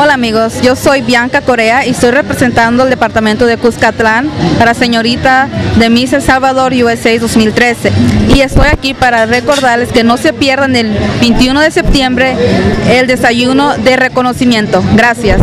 Hola amigos, yo soy Bianca Corea y estoy representando el departamento de Cuscatlán para señorita de Miss El Salvador USA 2013 y estoy aquí para recordarles que no se pierdan el 21 de septiembre el desayuno de reconocimiento. Gracias.